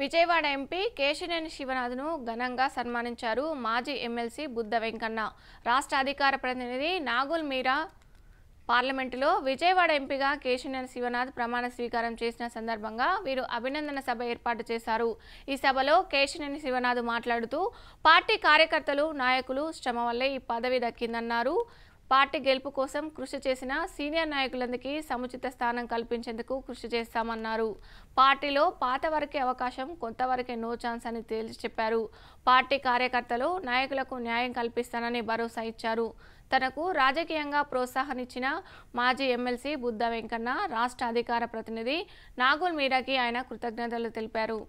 Vijayawada MP Kesineni శివనాథ్ను ఘనంగా సన్మానించారు మాజీ ఎమ్మెల్సీ బుద్ధ వెంకన్న. రాష్ట్ర అధికార ప్రతినిధి నాగుల్ మీరా పార్లమెంటులో విజయవాడ ఎంపీగా కేశినేని శివనాథ్ ప్రమాణ స్వీకారం చేసిన సందర్భంగా వీరు అభినందన సభ ఏర్పాటు చేశారు. ఈ సభలో కేశినేని శివనాథ్ మాట్లాడుతూ పార్టీ కార్యకర్తలు నాయకులు శ్రమ వల్లే ఈ పదవి దక్కిందన్నారు. పార్టీ గెలుపు కోసం కృషి చేసిన సీనియర్ నాయకులందరికీ సముచిత స్థానం కల్పించేందుకు కృషి చేస్తామన్నారు. పార్టీలో పాత వరకే అవకాశం కొత్త వరకే నో ఛాన్స్ అని తేల్చి చెప్పారు. పార్టీ కార్యకర్తలు నాయకులకు న్యాయం కల్పిస్తానని భరోసా ఇచ్చారు. తనకు రాజకీయంగా ప్రోత్సాహనిచ్చిన మాజీ ఎమ్మెల్సీ బుద్ధ వెంకన్న రాష్ట్ర అధికార ప్రతినిధి నాగుల్ మీరాకి ఆయన కృతజ్ఞతలు తెలిపారు.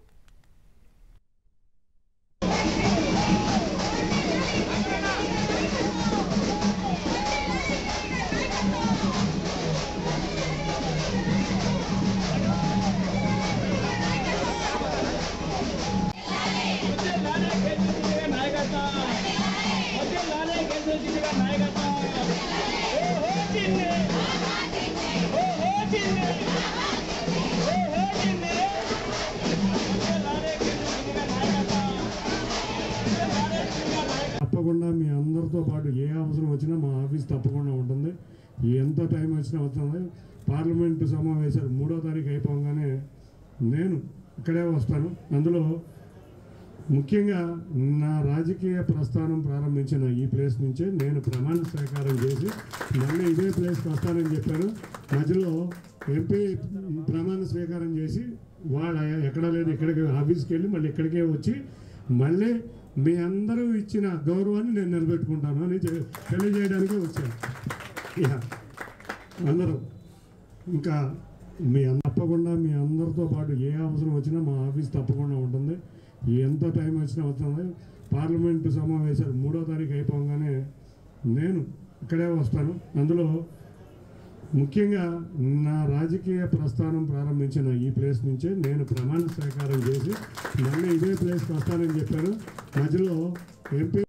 తప్పకుండా మీ అందరితో పాటు ఏ అవసరం వచ్చినా మా ఆఫీస్ తప్పకుండా ఉంటుంది. ఎంత టైం వచ్చినా వస్తుంది పార్లమెంటు సమావేశాలు మూడో తారీఖు అయిపోగానే నేను ఇక్కడే వస్తాను. అందులో ముఖ్యంగా నా రాజకీయ ప్రస్థానం ప్రారంభించిన ఈ ప్లేస్ నుంచే నేను ప్రమాణ స్వీకారం చేసి మళ్ళీ ఇదే ప్లేస్కి వస్తానని చెప్పాను. మధ్యలో ఎంపీ ప్రమాణ స్వీకారం చేసి వాళ్ళ ఎక్కడ లేదు ఇక్కడికి ఆఫీస్కి వెళ్ళి మళ్ళీ ఇక్కడికే వచ్చి మళ్ళీ మీ అందరూ ఇచ్చిన గౌరవాన్ని నేను నిలబెట్టుకుంటాను అని తె- తెలియజేయడానికే వచ్చాను. అందరూ. ఇంకా మీ తప్పకుండా మీ అందరితో పాటు ఏ అవసరం వచ్చినా మా ఆఫీస్ తప్పకుండా ఉంటుంది. ఎంత టైం వచ్చినా వస్తుంది పార్లమెంటు సమావేశాలు మూడో తారీఖు అయిపోగానే నేను ఇక్కడే వస్తాను. అందులో ముఖ్యంగా నా రాజకీయ ప్రస్థానం ప్రారంభించిన ఈ ప్లేస్ నుంచే నేను ప్రమాణ స్వీకారం చేసి మళ్ళీ ఇదే ప్లేస్కి వస్తానని చెప్పాను మధ్యలో ఎంపీ